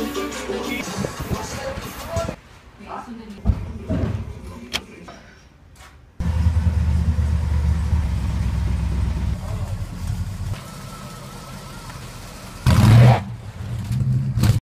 遊んでみ